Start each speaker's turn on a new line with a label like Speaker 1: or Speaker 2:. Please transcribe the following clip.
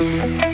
Speaker 1: Música